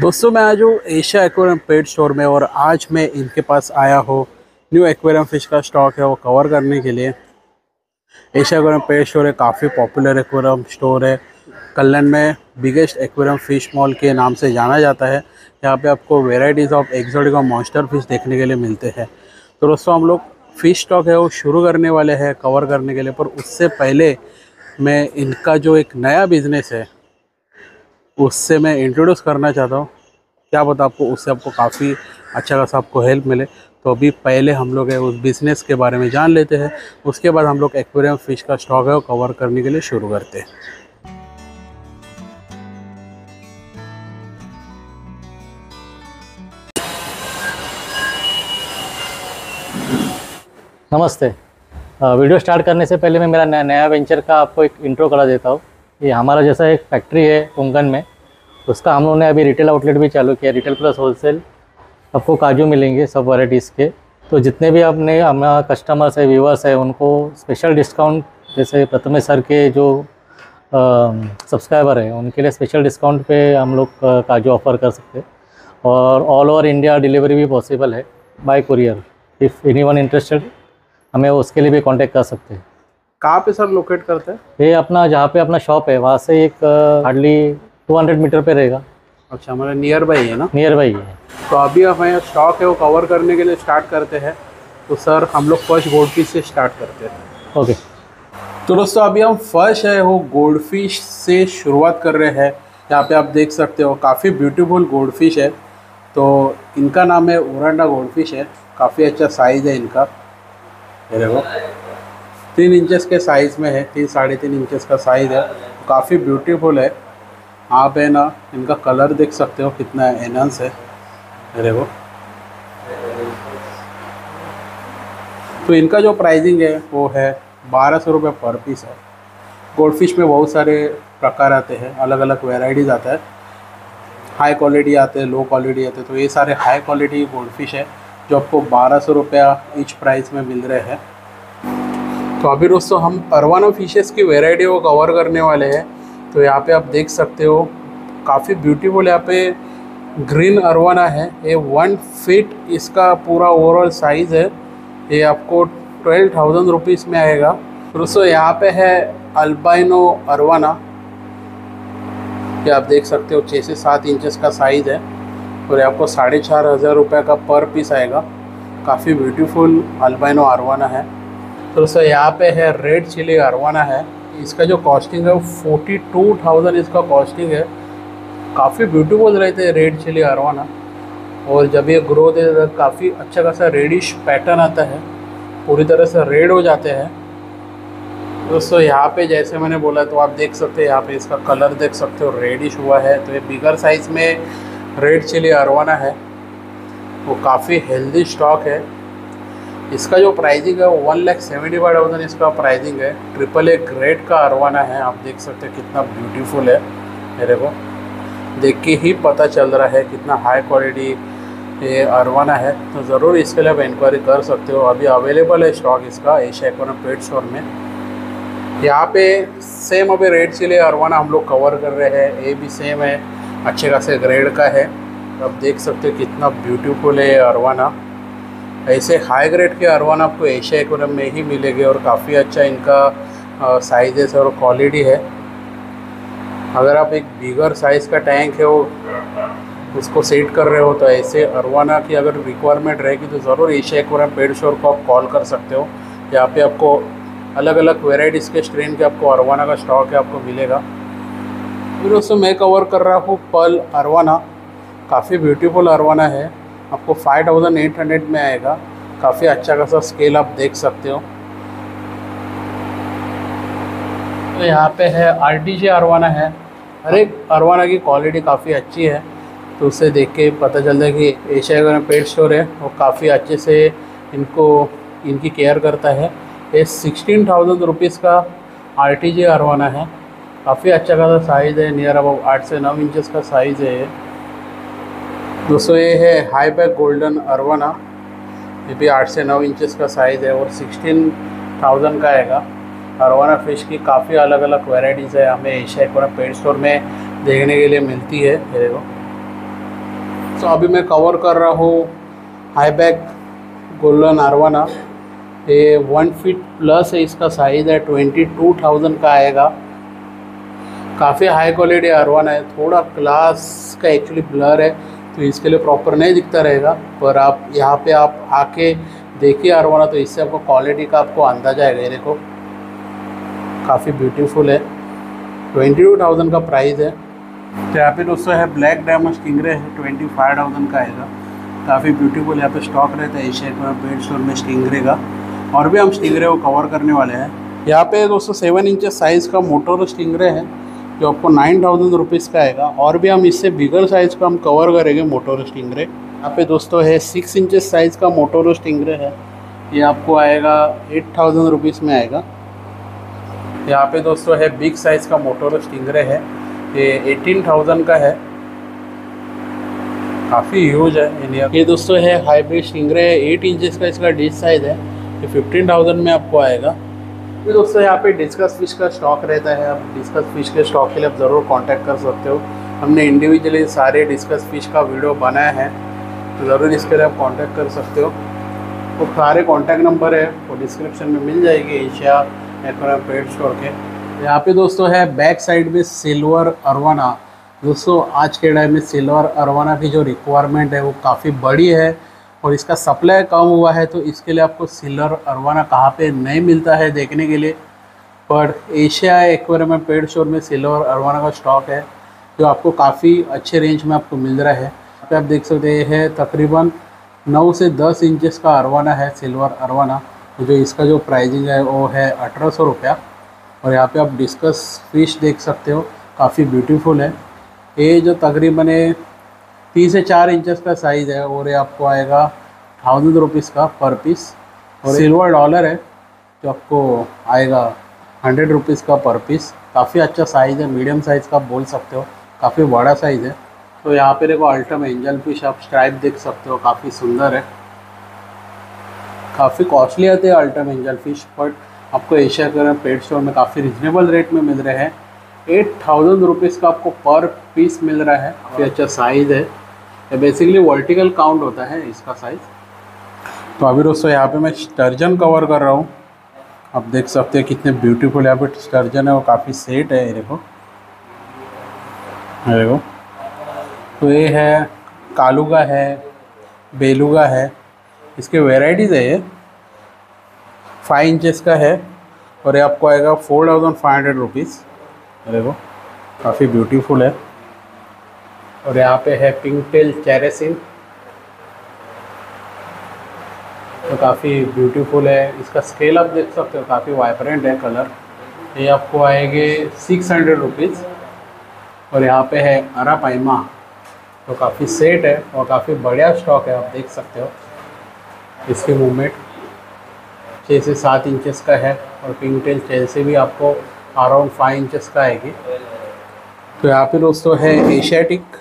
दोस्तों, मैं आज हूँ एशिया एक्वेरियम पेट स्टोर में और आज मैं इनके पास आया हूँ। न्यू एक्वेरियम फ़िश का स्टॉक है वो कवर करने के लिए। एशिया एक्वेरियम पेट स्टोर है, काफ़ी पॉपुलर एक्वेरियम स्टोर है। कल्याण में बिगेस्ट एक्वेरियम फ़िश मॉल के नाम से जाना जाता है। यहाँ पे आपको वेराइटीज़ ऑफ़ एक्जोटिक और मॉन्स्टर फ़िश देखने के लिए मिलते हैं। तो दोस्तों, हम लोग फ़िश स्टॉक है वो शुरू करने वाले हैं कवर करने के लिए। पर उससे पहले मैं इनका जो एक नया बिज़नेस है उससे मैं इंट्रोड्यूस करना चाहता हूँ। क्या पता आपको, उससे आपको काफ़ी अच्छा खासा आपको हेल्प मिले। तो अभी पहले हम लोग उस बिज़नेस के बारे में जान लेते हैं। उसके बाद हम लोग एक्वेरियम फ़िश का स्टॉक है, वो कवर करने के लिए शुरू करते हैं। नमस्ते। वीडियो स्टार्ट करने से पहले मैं मेरा नया वेंचर का आपको एक इंट्रो करा देता हूँ। ये हमारा जैसा एक फैक्ट्री है उंगन में। उसका हम लोगों ने अभी रिटेल आउटलेट भी चालू किया रिटेल प्लस होलसेल आपको काजू मिलेंगे सब वैराइटीज़ के। तो जितने भी अपने हमारा कस्टमर्स है व्यूवर्स है उनको स्पेशल डिस्काउंट जैसे प्रथमेश सर के जो सब्सक्राइबर हैं उनके लिए स्पेशल डिस्काउंट पे हम लोग काजू ऑफ़र कर सकते हैं। और ऑल ओवर इंडिया डिलीवरी भी पॉसिबल है by courier if anyone interested हमें उसके लिए भी कांटेक्ट कर सकते हैं। कहाँ पे सर लोकेट करते हैं? ये अपना जहाँ पे अपना शॉप है वहाँ से एक हार्डली टू हंड्रेड मीटर पे रहेगा। अच्छा हमारा नियर बाई है ना? नियर बाई है। तो अभी हमें स्टॉक है वो कवर करने के लिए स्टार्ट करते हैं। तो सर हम लोग फ़र्स्ट गोल्ड फ़िश से स्टार्ट करते हैं। ओके तो दोस्तों अभी हम फ़र्स्ट है वो गोल्ड फ़िश से शुरुआत कर रहे हैं। यहाँ पे आप देख सकते हो काफ़ी ब्यूटीफुल गोल्ड फ़िश है। तो इनका नाम है ओरंडा गोल्ड फ़िश है। काफ़ी अच्छा साइज़ है इनका। मेरे देखो तीन इंचेस के साइज़ में है तीन साढ़े तीन इंचेस का साइज़ है। काफ़ी ब्यूटीफुल है। आप है ना, इनका कलर देख सकते हो, कितना एनहांस है। ये वो। तो इनका जो प्राइसिंग है, वो है बारह सौ रुपये पर पीस है। गोल्ड फ़िश में बहुत सारे प्रकार आते हैं अलग अलग वेराइटीज़ आता है। हाई क्वालिटी आते हैं लो क्वालिटी आते हैं तो ये सारे हाई क्वालिटी गोल्ड फ़िश है, जो आपको बारह सौ रुपया ईच प्राइस में मिल रहे हैं। तो अभी दोस्तों, हम अरवाना फिशेस की वेराइटी को कवर करने वाले हैं। तो यहाँ पे आप देख सकते हो, काफ़ी ब्यूटीफुल यहाँ पे ग्रीन अरवाना है। ये वन फीट इसका पूरा ओवरऑल साइज़ है। ये आपको ट्वेल्व थाउज़ेंड रुपीज़ में आएगा। दोस्तों, यहाँ पे है अल्बाइनो अरवाना। ये आप देख सकते हो छः से सात इंचेस का साइज़ है और ये आपको साढ़े चार हज़ार रुपये का पर पीस आएगा। काफ़ी ब्यूटीफुल अल्बाइनो अरवाना है। दोस्तों, यहाँ पे है रेड चिली अरवाना है। इसका जो कॉस्टिंग है वो फोर्टी टू थाउज़ेंड इसका कॉस्टिंग है। काफ़ी ब्यूटीफुल रहते हैं रेड चिली अरवाना और जब ये ग्रोथ है तो काफ़ी अच्छा खासा रेडिश पैटर्न आता है। पूरी तरह से रेड हो जाते हैं। दोस्तों, यहाँ पे जैसे मैंने बोला तो आप देख सकते हैं, यहाँ पे इसका कलर देख सकते हो रेडिश हुआ है। तो ये बिगर साइज़ में रेड चिली अरवाना है। वो काफ़ी हेल्दी स्टॉक है। इसका जो प्राइजिंग है, वो one lakh seventy five thousand इसका प्राइजिंग है। ट्रिपल ए ग्रेड का अरवाना है, आप देख सकते हैं कितना ब्यूटीफुल है, मेरे को। देख के ही पता चल रहा है कितना हाई क्वालिटी ये अरवाना है। तो ज़रूर इसके लिए आप इंक्वायरी कर सकते हो। अभी अवेलेबल है स्टॉक इसका एशिया इकोनॉम पेट स्टोर में। यहाँ पे सेम अभी रेड चिले अरवाना हम लोग कवर कर रहे हैं। ये भी सेम है, अच्छे खासे ग्रेड का है। आप देख सकते हो कितना ब्यूटीफुल है अरवाना ऐसे हाई ग्रेड के अरवाना आपको एशिया इकोनॉम में ही मिलेंगे और काफ़ी अच्छा इनका साइजेस और क्वालिटी है। अगर आप एक बिगर साइज़ का टैंक है वो उसको सेट कर रहे हो तो ऐसे अरवाना की अगर रिक्वायरमेंट रहेगी तो ज़रूर एशिया इकोनॉम पेड शोर को आप कॉल कर सकते हो। यहाँ पे आपको अलग अलग वेराइटीज़ के स्ट्रेन के आपको अरवाना का स्टॉक है आपको मिलेगा। फिर दोस्तों मैं कवर कर रहा हूँ पल अरवाना काफ़ी ब्यूटीफुल अरवाना है। आपको फाइव थाउज़ेंड एट हंड्रेड में आएगा। काफ़ी अच्छा खासा स्केल आप देख सकते हो। तो यहाँ पे है आर टी जी अरवाना है। हर एक अरवाना की क्वालिटी काफ़ी अच्छी है। तो उसे देख के पता चलता है कि एशिया का पेट स्टोर है वो काफ़ी अच्छे से इनको, इनकी केयर करता है। ये सिक्सटीन थाउज़ेंड रुपीज़ का आर टी जी अरवाना है। काफ़ी अच्छा खासा साइज़ है। नियर अबाउट आठ से नौ इंचज़ का साइज़ है दोस्तों ये है हाई बैक गोल्डन अरवाना ये भी आठ से नौ इंचेस का साइज़ है और सिक्सटीन थाउज़ेंड का आएगा। अरवाना फ़िश की काफ़ी अलग अलग वेराइटीज़ है। हमें एशिया इकोना पेड स्टोर में देखने के लिए मिलती है। ये देखो। सो अभी मैं कवर कर रहा हूँ हाईबैक गोल्डन अरवाना ये वन फीट प्लस है। इसका साइज़ है ट्वेंटी टू थाउज़ेंड का आएगा। काफ़ी हाई क्वालिटी अरवाना है। थोड़ा क्लास का एक्चुअली ब्लर है। तो इसके लिए प्रॉपर नहीं दिखता रहेगा। पर आप, यहाँ पे आप आके देखिए आरवाना तो इससे आपको क्वालिटी का आपको अंदाज़ा आएगा। ये देखो, काफ़ी ब्यूटीफुल है। ट्वेंटी टू थाउज़ेंड का प्राइस है। तो यहाँ पे दोस्तों है ब्लैक डायमंड स्टिंगरे है ट्वेंटी फाइव थाउज़ेंड का आएगा। काफ़ी ब्यूटीफुल यहाँ पे स्टॉक रहता है एशिया का पेड स्टोर में स्टिंगरे का। और भी हम स्टिंगरे को कवर करने वाले हैं। यहाँ पे दोस्तों सेवन इंच साइज़ का मोटर स्टिंगरे है। जो आपको नाइन थाउज़ेंड रुपीज़ का आएगा। और भी हम इससे बिगर साइज़ का हम कवर करेंगे मोटोरो स्टिंगरे यहाँ पे दोस्तों है सिक्स इंचेस साइज़ का मोटोरो स्टिंगरे है। ये आपको आएगा एट थाउज़ेंड रुपीज़ में आएगा। यहाँ पे दोस्तों है बिग साइज़ का मोटोरो स्टिंगरे है। ये एटीन थाउज़ेंड का है। काफ़ी यूज़ है इंडिया ये दोस्तों है हाईब्रिड स्टिंगरे है। एट इंचेस का इसका डिश साइज़ है। ये फिफ्टीन थाउज़ेंड में आपको आएगा। ये दोस्तों, यहाँ पे डिस्कस फ़िश का स्टॉक रहता है। आप डिस्कस फ़िश के स्टॉक के लिए आप ज़रूर कांटेक्ट कर सकते हो। हमने इंडिविजुअली सारे डिस्कस फ़िश का वीडियो बनाया है तो ज़रूर इसके लिए आप कांटेक्ट कर सकते हो। वो तो सारे कांटेक्ट नंबर है, वो डिस्क्रिप्शन में मिल जाएगी एशिया एक्वेरियम पेड स्टोर के। यहाँ पे दोस्तों है बैक साइड में सिल्वर अरवाना। दोस्तों, आज के टाइम में सिल्वर अरवाना की जो रिक्वायरमेंट है, वो काफ़ी बड़ी है। और इसका सप्लाई कम हुआ है तो इसके लिए आपको सिल्वर अरवाना कहाँ पे नहीं मिलता है देखने के लिए। पर एशिया एक्वेरियम पेड स्टोर में सिल्वर अरवाना का स्टॉक है, जो आपको काफ़ी अच्छे रेंज में आपको मिल रहा है। यहाँ पे आप देख सकते हैं, तकरीबन नौ से दस इंचेस का अरवाना है, सिल्वर अरवाना। तो जो इसका जो प्राइजिंग है, वो है अठारह सौ रुपया। और यहाँ पे आप डिस्कस फ़िश देख सकते हो, काफ़ी ब्यूटीफुल है। ये जो तकरीबन तीन से चार इंचेस का साइज़ है और ये आपको आएगा थाउज़ेंड रुपीज़ का पर पीस और सिल्वर डॉलर है जो आपको आएगा हंड्रेड रुपीज़ का पर पीस काफ़ी अच्छा साइज़ है मीडियम साइज़ का बोल सकते हो काफ़ी बड़ा साइज़ है। तो यहाँ पे देखो अल्टम एंजल फ़िश आप स्ट्राइप देख सकते हो काफ़ी सुंदर है। काफ़ी कॉस्टली आते हैं अल्टम एंजल फ़िश बट आपको एशिया के पेट स्टोर में काफ़ी रिजनेबल रेट में मिल रहे हैं। एट थाउज़ेंड रुपीज़ का आपको पर पीस मिल रहा है काफ़ी अच्छा साइज़ है। बेसिकली वर्टिकल काउंट होता है इसका साइज़ तो अभी दोस्तों यहाँ पे मैं स्टर्जन कवर कर रहा हूँ। आप देख सकते हैं कितने ब्यूटीफुल यहाँ पे स्टर्जन है, वो काफ़ी सेट है ये देखो। ये देखो। तो ये है, कालूगा है, बेलूगा है, इसके वेराइटीज़ है ये। फाइव इंचेस का है और ये आपको आएगा four thousand five hundred rupees देखो, काफ़ी ब्यूटीफुल है। और यहाँ पे है पिंक टेल चेरेसिन तो काफ़ी ब्यूटीफुल है। इसका स्केल आप देख सकते हो, काफ़ी वाइब्रेंट है कलर ये आपको आएँगे सिक्स हंड्रेड रुपीज़ और यहाँ पे है अरा पाइमा तो काफ़ी सेट है और काफ़ी बढ़िया स्टॉक है, आप देख सकते हो। इसकी मूवमेंट छः से सात इंचेस का है और पिंक टेल चेल से भी आपको अराउंड फाइव इंचेस का आएगी। तो यहाँ पे दोस्तों है एशियाटिक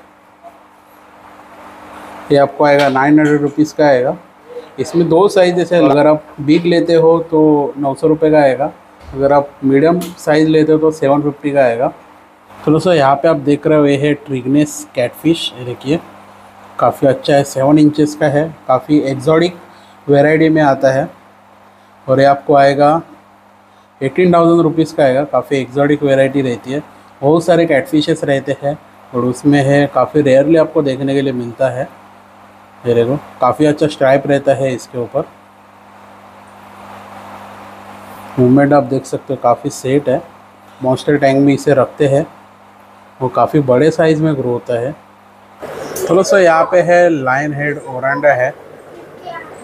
ये आपको आएगा नाइन हंड्रेड रुपीज़ का आएगा। इसमें दो साइज़ जैसे अगर आप बिग लेते हो तो नौ सौ रुपये का आएगा। अगर आप मीडियम साइज़ लेते हो तो सेवन फिफ्टी का आएगा। तो दोस्तों, यहाँ पे आप देख रहे हो, ये है ट्रिगनेस कैटफिश ये देखिए, काफ़ी अच्छा है सेवन इंचेस का है, काफ़ी एक्जॉटिक वेराइटी में आता है। और ये आपको आएगा एटीन थाउज़ेंड रुपीज़ का आएगा, काफ़ी एक्जॉटिक वेराइटी रहती है। बहुत सारे कैटफिशेस रहते हैं, और उसमें है, काफ़ी रेयरली आपको देखने के लिए मिलता है। ये देखो, काफ़ी अच्छा स्ट्राइप रहता है इसके ऊपर। मूवमेंट आप देख सकते हो, काफ़ी सेट है। मॉन्स्टर टैंक में इसे रखते हैं। वो काफ़ी बड़े साइज़ में ग्रो होता है। चलो सर यहाँ पे है लाइन हेड ओरांडा है,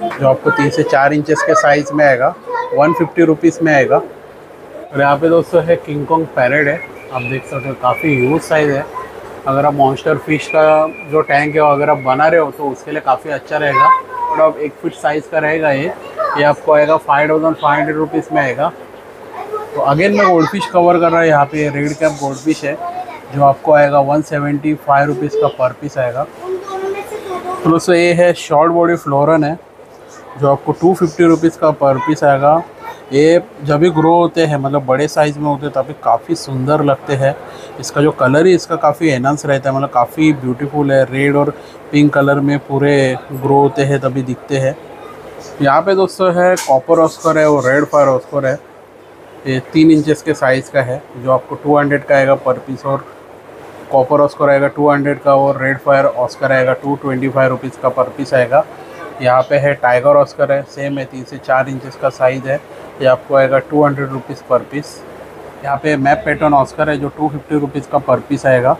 जो आपको तीन से चार इंचेस के साइज़ में आएगा। वन फिफ्टी रुपीज़ में आएगा। और यहाँ पे दोस्तों है किंग कॉन्ग पैरेड है। आप देख सकते हो, काफ़ी यूज़ साइज़ है। अगर आप मॉन्स्टर फ़िश का जो टैंक है, अगर आप बना रहे हो तो उसके लिए काफ़ी अच्छा रहेगा। और अब एक फिट साइज़ का रहेगा ये। ये आपको आएगा five thousand five hundred rupees में आएगा। तो अगेन मैं गोल्ड फ़िश कवर कर रहा हूँ। यहाँ पे रेड कैप गोल्ड फ़िश है, जो आपको आएगा वन सेवेंटी फाइव रुपीज़ का पर पीस आएगा। तो दोस्तों, ये है शॉर्ट बॉडी फ्लोरन है, जो आपको टू फिफ्टी रुपीज़ का पर पीस आएगा। ये जब भी ग्रो होते हैं मतलब बड़े साइज़ में होते हैं तभी काफ़ी सुंदर लगते हैं। इसका जो कलर ही इसका काफ़ी एनहांस रहता है मतलब काफ़ी ब्यूटीफुल है। रेड और पिंक कलर में पूरे ग्रो होते हैं, तभी दिखते हैं। यहाँ पे दोस्तों है कॉपर ऑस्कर है और रेड फायर ऑस्कर है। ये तीन इंचेस के साइज़ का है, जो आपको 200 का आएगा पर पीस और कॉपर ऑस्कर आएगा 200 का और रेड फायर ऑस्कर आएगा टू ट्वेंटी फाइव रुपीज़ का पर पीस आएगा। यहाँ पे है टाइगर ऑस्कर है सेम है, तीन से चार इंचेस का साइज़ है। ये आपको आएगा two hundred rupees per piece यहाँ पे मैप पैटर्न ऑस्कर है, जो टू फिफ्टी रुपीज़ का पर पीस आएगा।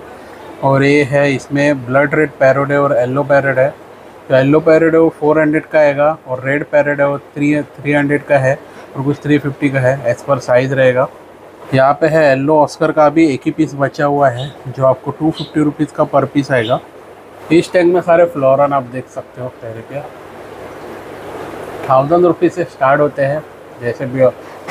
और ये है, इसमें ब्लड रेड पैरोड है और येलो पैरोड है। जो येलो पैरोड है, वो फोर हंड्रेड का आएगा और रेड पैरोड है, वो थ्री थ्री हंड्रेड का है और कुछ थ्री फिफ्टी का है एज पर साइज़ रहेगा। यहाँ पे है येलो ऑस्कर का भी एक ही पीस बचा हुआ है, जो आपको टू फिफ्टी रुपीज़ का पर पीस आएगा। इस टैंक में सारे फ्लोरन आप देख सकते हो तेरे पे थाउज़ेंड रुपीज़ से स्टार्ट होते हैं। जैसे भी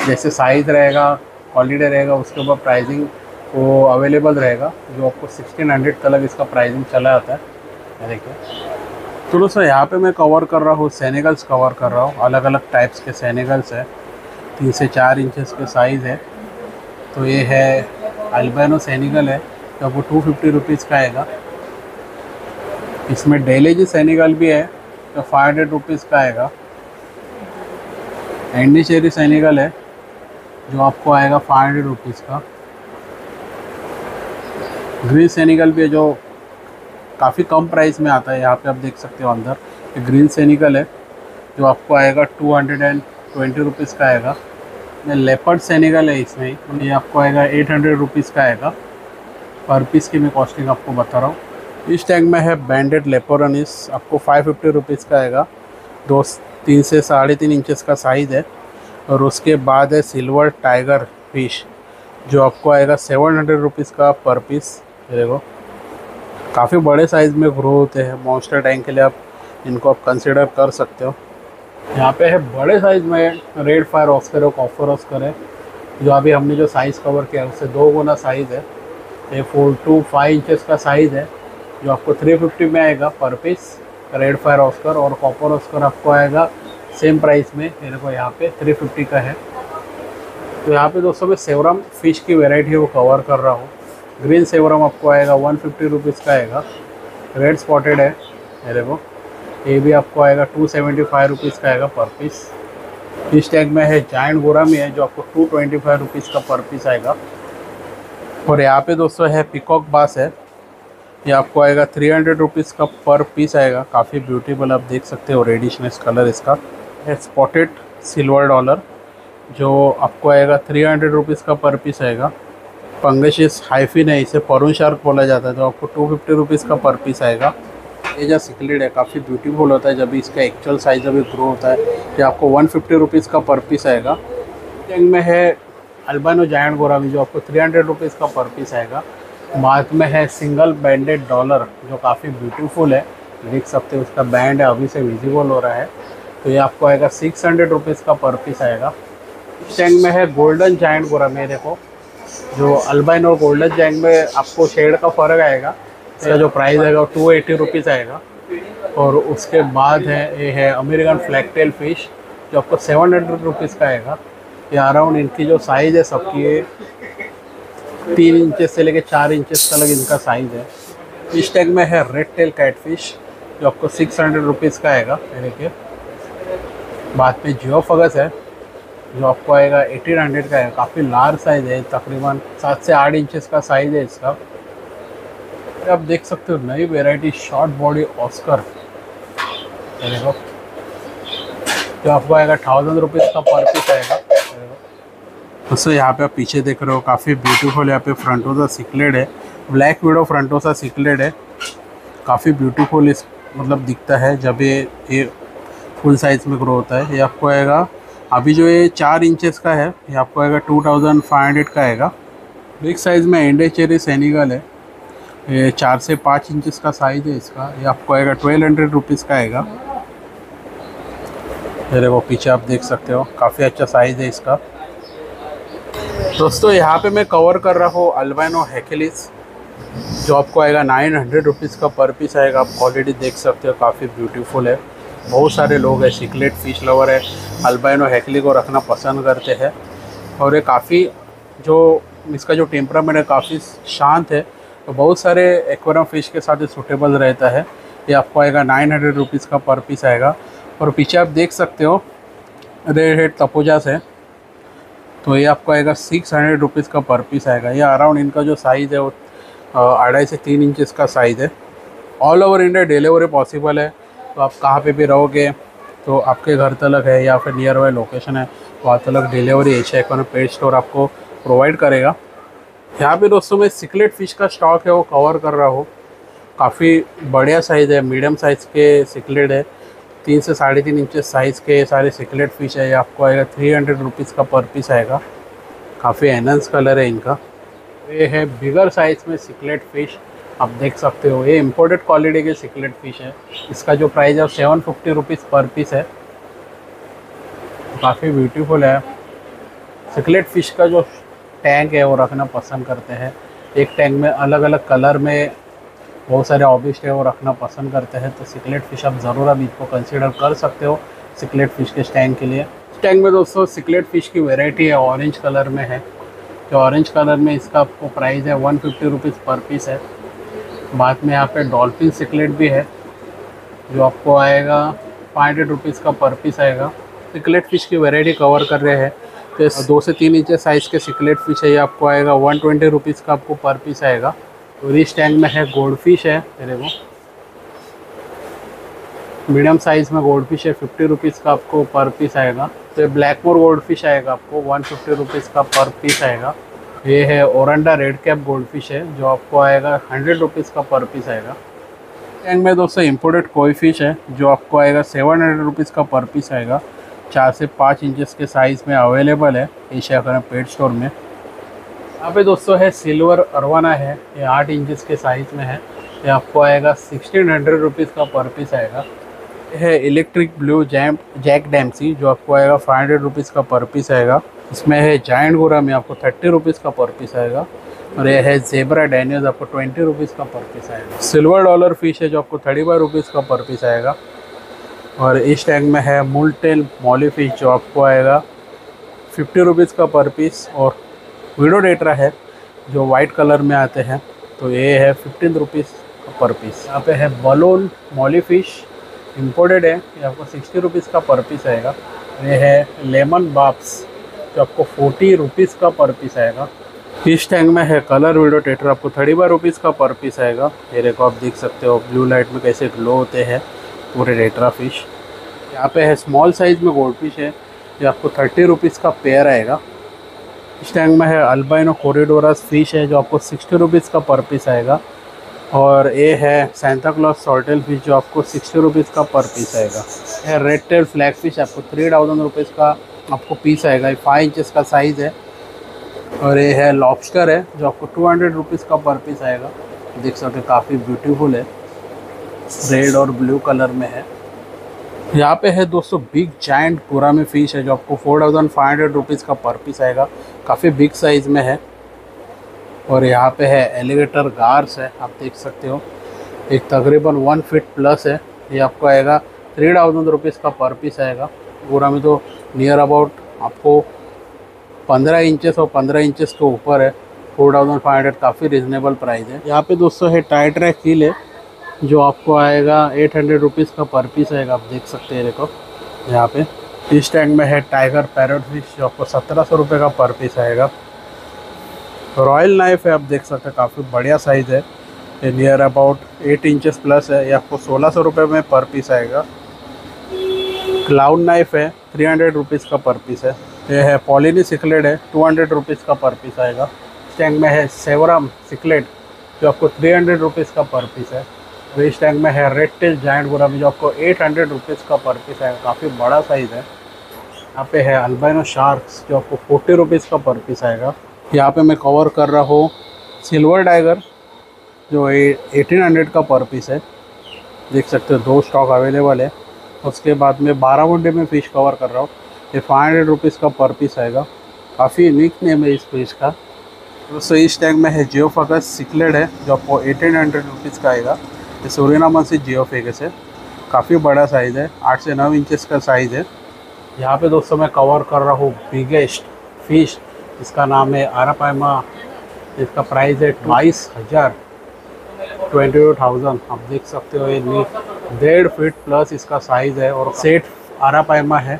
जैसे साइज़ रहेगा क्वालिटी रहेगा, उसके ऊपर प्राइसिंग वो अवेलेबल रहेगा, जो आपको सिक्सटीन हंड्रेड तक इसका प्राइसिंग चला जाता है। देखिए। तो दोस्तों यहाँ पे मैं कवर कर रहा हूँ सैनिगल्स कवर कर रहा हूँ। अलग अलग टाइप्स के सैनिगल्स है। तीन से चार इंचेस के साइज़ है। तो ये है अल्बैनो सैनिगल है। तो आपको टू फिफ्टी रुपीज़ का आएगा। इसमें डेलेजी सैनिगल भी है तो फाइव हंड्रेड रुपीज़ का आएगा। एंडी चेरी सैनिकल है, जो आपको आएगा फाइव हंड्रेड रुपीज़ का। ग्रीन सैनिकल भी है जो काफ़ी कम प्राइस में आता है, यहाँ पे आप देख सकते हो अंदर। ग्रीन सैनिकल है, जो आपको आएगा two hundred and twenty rupees का आएगा। लेपर्ड सैनिकल है इसमें, ये आपको आएगा एट हंड्रेड रुपीज़ का आएगा। पर पीस की मैं कॉस्टिंग आपको बता रहा हूँ। इस टैंक में है बैंडेड लेपोरनिस आपको फाइव फिफ्टी रुपीज़ का आएगा। दो तीन से साढ़े तीन इंचज़ का साइज़ है और उसके बाद है सिल्वर टाइगर फ़िश जो आपको आएगा सेवन हंड्रेड रुपीज़ का पर पीस देखो, काफ़ी बड़े साइज़ में ग्रो होते हैं। मॉन्स्टर टैंक के लिए आप इनको आप कंसिडर कर सकते हो। यहाँ पे है बड़े साइज़ में रेड फायर ऑस्कर है कॉफर ऑस्कर है, जो अभी हमने जो साइज़ कवर किया उससे दो गुना साइज़ है। ये फोर टू फाइव इंचज़ का साइज़ है, जो आपको थ्री फिफ्टी में आएगा per piece red fire oscar और कॉपर ऑस्कर आपको आएगा सेम प्राइस में। मेरे को यहाँ पे 350 का है। तो यहाँ पे दोस्तों मैं सेवरम फ़िश की वेराइटी वो कवर कर रहा हूँ। ग्रीन सेवरम आपको आएगा वन फिफ्टी रुपीज़ का आएगा। रेड स्पॉटेड है मेरे को ये भी आपको आएगा टू सेवेंटी फाइव रुपीज़ का आएगा पर पीस फ़िश टैग में है जाइंट गोरामी है, जो आपको टू ट्वेंटी फाइव रुपीज़ का पर पीस आएगा। और यहाँ पे दोस्तों है पिकॉक बास है। ये आपको आएगा थ्री हंड्रेड रुपीज़ का पर पीस आएगा। काफ़ी ब्यूटीफुल आप देख सकते हो रेडिशनेस कलर इसका। स्पॉटेड सिल्वर डॉलर जो आपको आएगा थ्री हंड्रेड रुपीज़ का पर पीस आएगा। पंगशिस हाइफिन है इसे परून शार्क बोला जाता है तो आपको टू फिफ्टी रुपीज़ का पर पीस आएगा। ये जो सिकलेड है, काफ़ी ब्यूटीफुल होता है, जब इसका एक्चुअल साइज़ अभी ग्रो होता है ये आपको वन फिफ्टी रुपीज़ का पर पीस आएगा। में है अल्बानो जायंट गोरा भी जो आपको थ्री हंड्रेड रुपीज़ का पर पीस आएगा। मार्क में है सिंगल बैंडेड डॉलर, जो काफ़ी ब्यूटीफुल है। देख सकते हो, उसका बैंड है, अभी से विजिबल हो रहा है। तो ये आपको आएगा सिक्स हंड्रेड रुपीज़ का पर पीस आएगा। टैंक में है गोल्डन जाइंट गोरा में देखो जो अल्बाइन और गोल्डन जैंग में आपको शेड का फ़र्क आएगा। इसका जो प्राइस आएगा वो टू एटी रुपीज़ आएगा। और उसके बाद है, ये है अमेरिकन फ्लैगटेल फ़िश जो आपको सेवन हंड्रेड रुपीज़ का आएगा। ये अराउंड इनकी जो साइज़ है सबकी, ये तीन इंचेस से लेके चार इंचेस तक इनका साइज़ है। इस टैग में है रेड टेल कैट फ़िश जो आपको सिक्स हंड्रेड रुपीज़ का आएगा देखिए। बाद में जियो फगस है, जो आपको आएगा एटीन हंड्रेड का है। काफ़ी लार्ज साइज़ है, तकरीबन सात से आठ इंचेस का साइज़ है इसका। आप देख सकते हो, नई वेराइटी शॉर्ट बॉडी ऑस्कर जो आपको आएगा थाउज़ेंड रुपीज़ का पर पीस आएगा। दोस्तों यहाँ पे आप पीछे देख रहे हो, काफ़ी ब्यूटीफुल यहाँ पे फ्रंटोसा सिकलेड है। ब्लैक विडो फ्रंटोसा सिकलेड है। काफ़ी ब्यूटीफुल इस मतलब दिखता है जब ये ये फुल साइज़ में ग्रो होता है। ये आपको आएगा, अभी जो ये चार इंचेस का है, ये आपको आएगा टू थाउज़ेंड फाइव हंड्रेड का आएगा। बिग साइज़ में एंडे चेरी सैनिगल है। ये चार से पाँच इंचेस का साइज़ है इसका। ये आपको आएगा ट्वेल्व हंड्रेड रुपीज़ का आएगा। ये देखो, पीछे आप देख सकते हो, काफ़ी अच्छा साइज़ है इसका। दोस्तों, यहाँ पे मैं कवर कर रहा हूँ अल्बानो हैकेलिस जो आपको आएगा नाइन हंड्रेड रुपीज़ का पर पीस आएगा। आप क्वालिटी देख सकते हो, काफ़ी ब्यूटीफुल है। बहुत सारे लोग हैं सिकलेट फ़िश लवर है। अल्बाइनो हैकली को रखना पसंद करते हैं। और ये काफ़ी जो, इसका जो टेम्परामेंट है, काफ़ी शांत है। तो बहुत सारे एक्वेरियम फ़िश के साथ ये सूटेबल रहता है। ये आपको आएगा नाइन हंड्रेड रुपीज़ का पर पीस आएगा। और पीछे आप देख सकते हो रेड हेड तपोजास है। तो ये आपको आएगा सिक्स हंड्रेड रुपीज़ का पर पीस आएगा। ये अराउंड इनका जो साइज़ है वो अढ़ाई से तीन इंचज़ का साइज़ है। All over India delivery possible है। तो आप कहाँ पे भी रहोगे तो आपके घर तलक है या फिर नियर बाई लोकेशन है वहाँ तलक delivery Asia icon pet store आपको प्रोवाइड करेगा। यहाँ पे दोस्तों मैं सिकलेट फ़िश का स्टॉक है, वो कवर कर रहा हूँ। काफ़ी बढ़िया साइज़ है मीडियम साइज़ के सिकलेट है। तीन से साढ़े तीन इंच साइज़ के सारे सिकलेट फ़िश है आपको आएगा थ्री हंड्रेड रुपीज़ का पर पीस आएगा। काफ़ी एनस कलर है इनका। ये है बिगर साइज़ में सिकलेट फ़िश आप देख सकते हो, ये इम्पोर्टेड क्वालिटी के सिकलेट फ़िश है। इसका जो प्राइस है seven fifty rupees per piece है। काफ़ी ब्यूटीफुल है। सिकलेट फ़िश का जो टैंक है, वो रखना पसंद करते हैं। एक टैंक में अलग अलग कलर में बहुत सारे ऑबिस्ट है वो रखना पसंद करते हैं तो सिकलेट फ़िश आप ज़रूर अभी इसको कंसिडर कर सकते हो सिकलेट फ़िश के टैंक के लिए। इस टैंक में दोस्तों सिकलेट फ़िश की वेराइटी है ऑरेंज कलर में है। जो ऑरेंज कलर में इसका आपको प्राइस है one fifty rupees per piece है। बाद में यहाँ पे डॉल्फिन सिकलेट भी है जो आपको आएगा फाइव हंड्रेड रुपीज़ का पर पीस आएगा। सिकलेट फ़िश की वेराइटी कवर कर रहे हैं तो दो से तीन इंच साइज़ के सिकलेट फ़िश है ये आपको आएगा वन ट्वेंटी रुपीज़ का आपको पर पीस आएगा। और इस टैंक में है गोल्ड फ़िश है, मेरे को। मीडियम साइज़ में गोल्ड फ़िश है फिफ्टी रुपीज़ का आपको पर पीस आएगा। तो ये ब्लैक मोर गोल्ड फ़िश आएगा आपको वन फिफ्टी रुपीज़ का पर पीस आएगा। ये है oranda red cap gold fish है, जो आपको आएगा हंड्रेड रुपीज़ का पर पीस आएगा। टैंक में दोस्तों इम्पोर्टेड कोई फ़िश है, जो आपको आएगा सेवन हंड्रेड रुपीज़ का पर पीस आएगा। चार से पाँच इंचेस के साइज़ में अवेलेबल है एशिया का पेड स्टोर में। यहाँ पे दोस्तों है सिल्वर अरवाना है, ये आठ इंचेस के साइज़ में है। ये आपको आएगा सिक्सटीन हंड्रेड रुपीज़ का पर पीस आएगा। है इलेक्ट्रिक ब्लू जैम जैक डैमसी जो आपको आएगा फाइव हंड्रेड रुपीज़ का पर पीस आएगा। इसमें है जाइंट गोरा में आपको थर्टी रुपीज़ का पर पीस आएगा। और यह है जेबरा डैनियल्स आपको ट्वेंटी रुपीज़ का पर पीस आएगा। सिल्वर डॉलर फ़िश है, जो आपको थर्टी फाइव रुपीज़ का पर पीस आएगा। और इस टैंक में है मुलटेल मॉली फ़िश जो आपको आएगा फिफ्टी रुपीज़ का पर पीस और वीडो डेटरा है, जो वाइट कलर में आते हैं तो ये है फिफ्टीन रुपीज़ पर पीस यहाँ पे है बलून मॉली फ़िश इम्पोर्टेड है, ये आपको सिक्सटी रुपीज़ का पर पीस आएगा. ये है लेमन बाप्स जो आपको फोर्टी रुपीज़ का पर पीस आएगा. फ़िश टैंक में है कलर वीडियो टेटर आपको थर्टी फाइव रुपीज़ का पर पीस आएगा. ये देखो, आप देख सकते हो ब्लू लाइट में कैसे ग्लो होते हैं पूरे रेटरा फ़िश यहाँ पे है स्मॉल साइज़ में गोल्ड फ़िश है, ये आपको थर्टी रुपीज़ का पेयर आएगा. इस टैंक में है अल्बाइनो कोरिडोरस फ़िश है, जो आपको सिक्सटी रुपीज़ का पर पीस आएगा। और ये है सेंटा क्लॉज सॉल्टेल फ़िश जो आपको सिक्सटी रुपीज़ का पर पीस आएगा। है रेड टेल फ्लैग फ़िश आपको थ्री थाउज़ेंड रुपीज़ का आपको पीस आएगा। ये फाइव इंचज़ का साइज़ है। और ये है लॉबस्टर है, जो आपको टू हंड्रेड रुपीज़ का पर पीस आएगा। देख सकते काफ़ी ब्यूटीफुल है। रेड और ब्लू कलर में है। यहाँ पे है दोस्तों बिग जाइंट में फ़िश है, जो आपको four thousand five hundred rupees का पर पीस आएगा। काफ़ी बिग साइज़ में है। और यहाँ पे है एलिवेटर गार्स है, आप देख सकते हो। एक तकरीबन वन फिट प्लस है। ये आपको आएगा थ्री थाउज़ेंड रुपीज़ का पर पीस आएगा। पूरा में तो नियर अबाउट आपको पंद्रह इंचेस और पंद्रह इंचेस के ऊपर है। फोर थाउज़ेंड फाइव हंड्रेड काफ़ी रिजनेबल प्राइस है। यहाँ पे दोस्तों है टाई ट्रैक हील है। जो आपको आएगा एट हंड्रेड रुपीज़ का पर पीस आएगा, आप देख सकते हैं, देखो, यहाँ पे। इस टैंक में है टाइगर पैरट फ़िश जो आपको सत्रह सौ रुपये का पर पीस आएगा। रॉयल नाइफ है, आप देख सकते हैं, काफ़ी बढ़िया साइज़ है। ये near about eight inches plus है, ये आपको सोलह सौ रुपये में पर पीस आएगा। क्लाउड नाइफ है थ्री हंड्रेड रुपीज़ का पर पीस है। ये है पॉलिनी सिकलेट है टू हंड्रेड रुपीज़ का पर पीस आएगा। इस टैंक में है सेवरम सिकलेट जो आपको थ्री हंड्रेड रुपीज़ का पर पीस है। और इस टैंक में है रेड टेल जाइंट गुरामी जो आपको एट हंड्रेड रुपीज़ का पर पीस आएगा काफ़ी बड़ा साइज़ है। यहाँ पे है अल्बाइनो शार्क्स जो आपको फोर्टी रुपीज़ का पर पीस आएगा। यहाँ पे मैं कवर कर रहा हूँ सिल्वर टाइगर जो एटीन हंड्रेड का पर पीस है। देख सकते हो, दो स्टॉक अवेलेबल है। उसके बाद में बारह वनडे में फ़िश कवर कर रहा हूँ। ये फाइव हंड्रेड रुपीज़ का पर पीस आएगा। काफ़ी यूनिक नेम है इस फ़िश का। दोस्तों इस टैंक में है जियो फगस सिकलेड है, जो आपको एटीन हंड्रेड रुपीज़ का आएगा। ये सूर्यनामन से जियो फेगस है। काफ़ी बड़ा साइज़ है, आठ से नौ इंचेस का साइज़ है। यहाँ पे दोस्तों मैं कवर कर रहा हूँ बिगेस्ट फ़िश इसका नाम है आरापाइमा इसका प्राइस है बाईस हज़ार ट्वेंटी टू थाउज़ेंड आप देख सकते हो ये डेढ़ फीट प्लस इसका साइज़ है और सेट आरापाइमा है।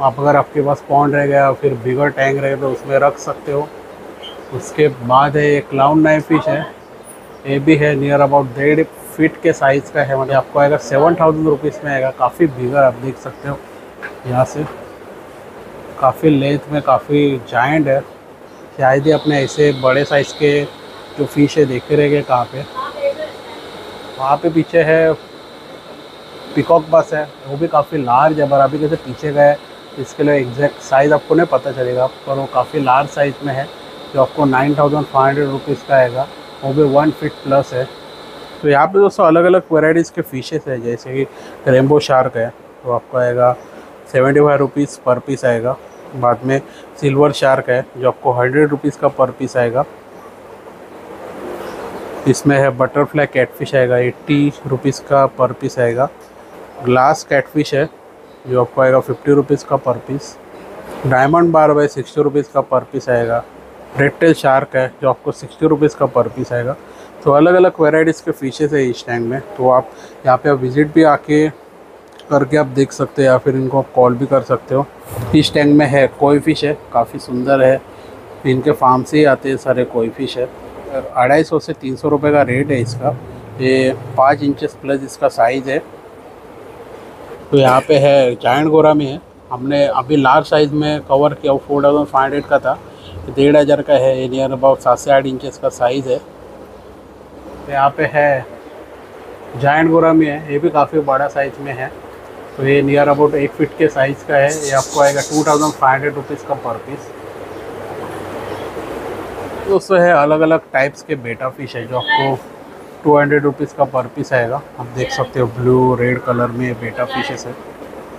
आप अगर आपके पास पॉन्ड रह गया, फिर बिगर टैंक रहे तो उसमें रख सकते हो। उसके बाद है, ये क्लाउन नाइफ फ़िश है। ये भी है नियर अबाउट डेढ़ फीट के साइज़ का है मतलब आपको आएगा सेवन थाउज़ेंड रुपीज़ में आएगा, काफ़ी बिगर आप देख सकते हो। यहाँ से काफ़ी लेंथ में काफ़ी जाइंट है। शायद ही अपने ऐसे बड़े साइज़ के जो फ़िश है, देखे रह गए कहाँ पे। वहाँ पे पीछे है पिकॉक बस है, वो भी काफ़ी लार्ज है, पर अभी कैसे पीछे गए, इसके लिए एग्जैक्ट साइज़ आपको नहीं पता चलेगा, पर वो काफ़ी लार्ज साइज़ में है। जो आपको nine thousand five hundred rupees का आएगा, वो भी वन फिट प्लस है। तो यहाँ पे दोस्तों अलग अलग वेराइटीज़ के फ़िशेस है, जैसे कि रेम्बो शार्क है तो आपको आएगा seventy five rupees per piece आएगा। बाद में सिल्वर शार्क है, जो आपको हंड्रेड रुपीज़ का पर पीस आएगा। इसमें है बटरफ्लाई कैटफिश आएगा एट्टी रुपीज़ का पर पीस आएगा। ग्लास कैटफिश है, जो आपको आएगा फिफ्टी रुपीज़ का per piece diamond bar by sixty rupees का पर पीस आएगा। रेड टेल शार्क है, जो आपको सिक्सटी रुपीज़ का पर पीस आएगा। तो अलग अलग वेराइटीज़ के फ़िशेज़ है इस टैंक में। तो आप यहाँ पे आप विज़िट भी आके करके आप देख सकते हो या फिर इनको आप कॉल भी कर सकते हो। इस टैंक में है, कोई फ़िश है, काफ़ी सुंदर है। इनके फार्म से ही आते हैं सारे कोई फ़िश है। अढ़ाई सौ से तीन सौ रुपये का रेट है इसका। ये पाँच इंचेस प्लस इसका साइज़ है। तो यहाँ पे है जाइंट गोरा में है। हमने अभी लार्ज साइज़ में कवर किया, वो फोर थाउज़ेंड फाइव हंड्रेड का था। डेढ़ हज़ार का है नियर अबाउट सात से आठ इंचेस का साइज़ है। यहाँ पे है जाइंट गोरा में है, ये भी काफ़ी बड़ा साइज़ में है। तो ये नियर अबाउट एक फिट के साइज़ का है, ये आपको आएगा two thousand five hundred rupees का पर पीस दोस्तों है अलग अलग टाइप्स के बेटा फ़िश है, जो आपको टू हंड्रेड रुपीज़ का पर पीस आएगा। आप देख सकते हो ब्लू रेड कलर में बेटा फिशेस है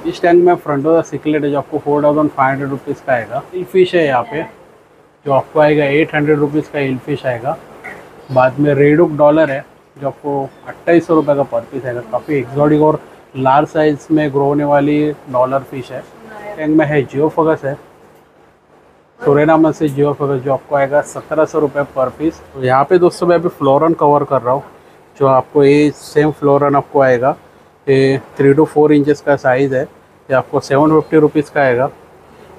इस टैंक में फ्रंटो सिकलेट है, जो आपको four thousand five hundred rupees का आएगा। इल फ़िश है यहाँ पे, जो आपको आएगा एट हंड्रेड रुपीज़ का इल फ़िश आएगा। बाद में रेडुक डॉलर है, जो आपको अट्ठाईस सौ रुपये का पर पीस आएगा काफ़ी एक्जॉटिक और लार्ज साइज़ में ग्रो होने वाली डॉलर फ़िश है। टैंक में है जियो फगस है। सोरेनामा से जियो फगस जो आपको आएगा सत्रह सौ रुपये पर पीस तो यहाँ पे दोस्तों मैं अभी फ्लोरन कवर कर रहा हूँ, जो आपको ये सेम फ्लोरन आपको आएगा। ये थ्री टू फोर इंचेस का साइज़ है। ये आपको सेवन फिफ्टी रुपीज़ का आएगा।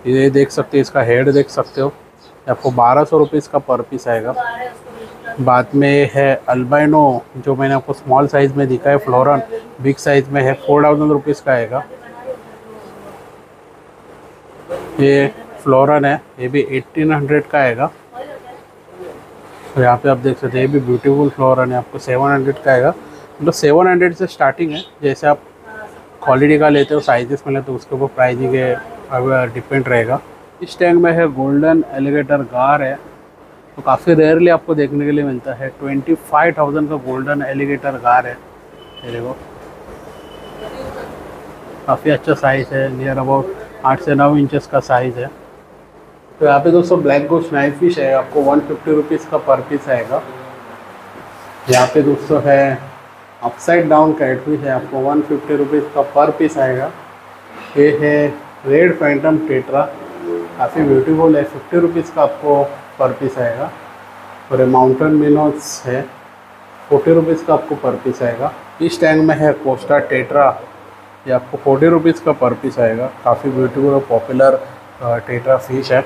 ये देख सकते हो, इसका हेड देख सकते हो। आपको बारह सौ रुपीज़ का पर पीस आएगा। बाद में है अल्बाइनो जो मैंने आपको स्मॉल साइज़ में दिखा है फ्लोरन बिग साइज़ में है फोर थाउज़ेंड रुपीज़ का आएगा। ये फ्लोरन है, ये भी एट्टीन हंड्रेड का आएगा। तो यहाँ पे आप देख सकते हैं, ये भी ब्यूटीफुल फ्लोरन है, आपको सेवन हंड्रेड का आएगा। मतलब सेवन हंड्रेड से स्टार्टिंग है, जैसे आप क्वालिटी का लेते हो साइजेस में लेते तो उसके ऊपर प्राइजिंग है डिपेंड रहेगा। इस टैंक में है गोल्डन एलिगेटर गार है। तो काफ़ी रेयरली आपको देखने के लिए मिलता है। ट्वेंटी फाइव थाउज़ेंड का गोल्डन एलिगेटर गार है। ये देखो। काफ़ी अच्छा साइज़ है। नियर अबाउट आठ से नौ इंचेस का साइज़ है। तो यहाँ पे दोस्तों ब्लैक गोश नाइफ फ़िश है। आपको वन फिफ्टी रुपीज़ का पर पीस आएगा। यहाँ पे दोस्तों है अपसाइड डाउन कैट फ़िश है। आपको वन फिफ्टी रुपीज़ का पर पीस आएगा। ये है रेड फैंटम टेट्रा काफ़ी ब्यूटीफुल है। फिफ्टी रुपीज़ का आपको पर पीस आएगा। और ये माउंटेन मिनोस है। फोर्टी रुपीज़ का आपको पर पीस आएगा। इस टैंक में है कोस्टा टेट्रा ये आपको फोर्टी रुपीज़ का पर पीस आएगा। काफ़ी ब्यूटीफुल और पॉपुलर टेट्रा फ़िश है।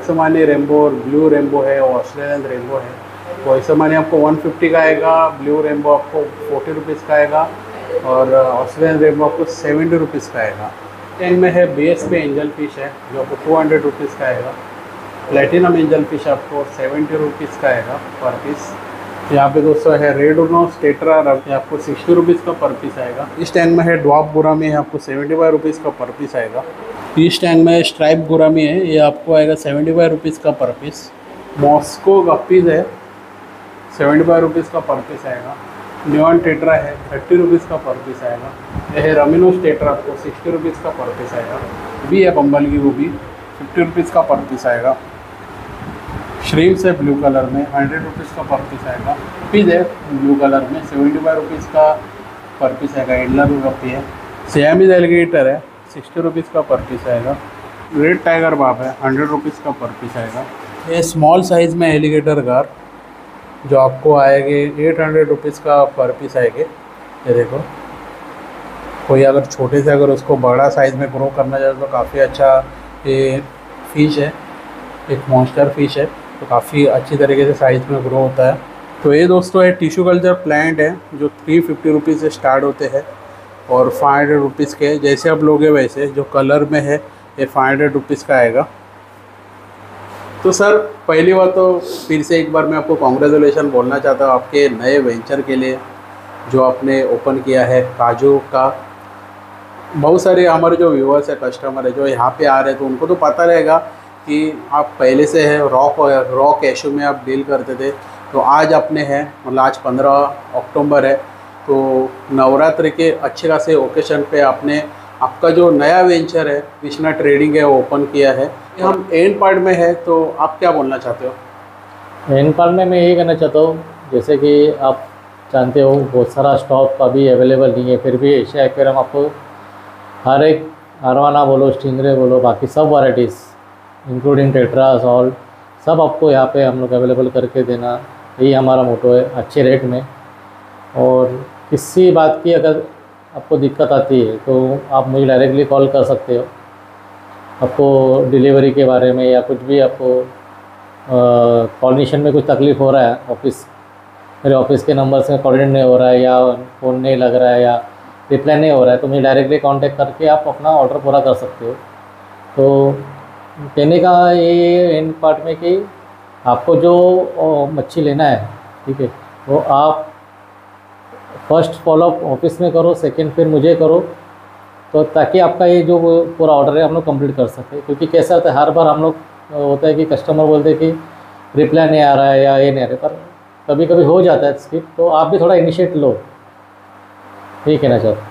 ऐसे मानिए रेमबो और ब्लू रेमबो है और ऑस्ट्रेलियन रेमबो है। तो ऐसे मानिए आपको 150 का आएगा। ब्लू रेमबो आपको फोर्टी रुपीज़ का आएगा। और ऑस्ट्रेलियन रेमबो आपको सेवेंटी रुपीज़ का आएगा। टैंक में है बी एस पे एंजल फ़िश है, जो आपको टू हंड्रेड रुपीज़ का आएगा। प्लेटिनम एंजल फ़िश आपको सेवेंटी रुपीज़ का आएगा पर पीस यहाँ पे दोस्तों है रेड उनो स्टेटरा आपको सिक्सटी रुपीज़ का पर पीस आएगा। इस टैंक में है ड्रॉप बुरा में आपको सेवेंटी फाइव रुपीज़ का पर पीस आएगा। इस टैंक में स्ट्राइप गुरामी है, ये आपको आएगा सेवेंटी फाइव रुपीज़ का पर पीस मॉस्को गप्पीज़ है सेवेंटी फाइव रुपीज़ का पर पीस आएगा। न्यून टेट्रा है थर्टी रुपीज़ का पर पीस आएगा। यह है रमिनोस टेट्रा आपको सिक्सटी रुपीज़ का पर पीस आएगा। भी है बम्बल की वो भी फिफ्टी रुपीज़ का पर पीस आएगा। श्रीम्स है ब्लू कलर में हंड्रेड रुपीज़ का पर पीस आएगा। पीस है ब्लू कलर में सेवेंटी फाइव रुपीज़ का पर पीस आएगा एंडलर गप्पी है। सियामीज एलिगेटर है सिक्सटी रुपीज़ का पर पीस आएगा। रेड टाइगर बाप है हंड्रेड रुपीज़ का पर पीस आएगा। ये स्मॉल साइज़ में एलिगेटर कार जो आपको आएगी एट हंड्रेड रुपीज़ का पर पीस आएँगे। ये देखो। कोई अगर छोटे से अगर उसको बड़ा साइज़ में ग्रो करना चाहे तो काफ़ी अच्छा ये फ़िश है। एक मॉन्स्टर फ़िश है। तो काफ़ी अच्छी तरीके से साइज़ में ग्रो होता है। तो ये दोस्तों है टिश्यू कल्चर प्लांट है, जो थ्री फिफ्टी रुपीज़ से स्टार्ट होते हैं और फाइव हंड्रेड रुपीज़ के, जैसे आप लोगे वैसे, जो कलर में है, ये फाइव हंड्रेड रुपीज़ का आएगा। तो सर पहली बार तो फिर से एक बार मैं आपको कॉन्ग्रेचुलेशन बोलना चाहता हूँ आपके नए वेंचर के लिए, जो आपने ओपन किया है काजू का। बहुत सारे हमारे जो व्यूअर्स है कस्टमर है, जो यहाँ पे आ रहे हैं तो उनको तो पता रहेगा कि आप पहले से है रॉक रॉ कैशू में आप डील करते थे तो आज अपने हैं मतलब आज पंद्रह अक्टूबर है तो नवरात्र के अच्छे खासे ओकेशन पे आपने, आपका जो नया वेंचर है कृष्णा ट्रेडिंग है वो ओपन किया है। हम एंड पार्ट में है तो आप क्या बोलना चाहते हो? एंड पार्ट में मैं यही कहना चाहता हूँ, जैसे कि आप जानते हो, बहुत सारा स्टॉक अभी अवेलेबल नहीं है, फिर भी एशिया एक्वेरियम आपको हर एक अरवाना बोलो स्टिंगरे बोलो, बाकी सब वैराइटीज़ इंक्लूडिंग टेट्रा सॉल सब आपको यहाँ पे हम लोग अवेलेबल करके देना। यही हमारा मोटो है, अच्छे रेट में। और किसी बात की अगर आपको दिक्कत आती है तो आप मुझे डायरेक्टली कॉल कर सकते हो। आपको डिलीवरी के बारे में या कुछ भी आपको कॉर्डिनेशन में कुछ तकलीफ़ हो रहा है ऑफ़िस मेरे ऑफ़िस के नंबर से कोऑर्डिनेट नहीं हो रहा है या फ़ोन नहीं लग रहा है या रिप्लाई नहीं हो रहा है तो मुझे डायरेक्टली कांटेक्ट करके आप अपना ऑर्डर पूरा कर सकते हो। तो कहने का ये इन पार्ट में कि आपको जो मच्छी लेना है, ठीक है, वो आप फ़र्स्ट फॉलोअप ऑफ़िस में करो सेकंड फिर मुझे करो तो ताकि आपका ये जो पूरा ऑर्डर है, हम लोग कंप्लीट कर सकें। क्योंकि कैसा होता है, हर बार हम लोग होता है कि कस्टमर बोलते हैं कि रिप्लाई नहीं आ रहा है या ये नहीं आ रहा है, पर कभी कभी हो जाता है स्किप तो आप भी थोड़ा इनिशिएट लो। यही कहना चाहता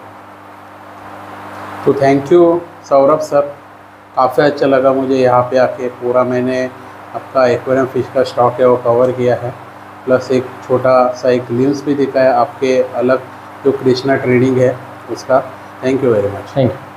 तो थैंक यू सौरभ सर काफ़ी अच्छा लगा मुझे यहाँ पे आके पूरा। मैंने आपका एक्वेरियम फ़िश का स्टॉक है वो कवर किया है। प्लस एक छोटा सा एक न्यूज़ भी दिखाया आपके अलग जो कृष्णा ट्रेडिंग है उसका। Thank you very much thank you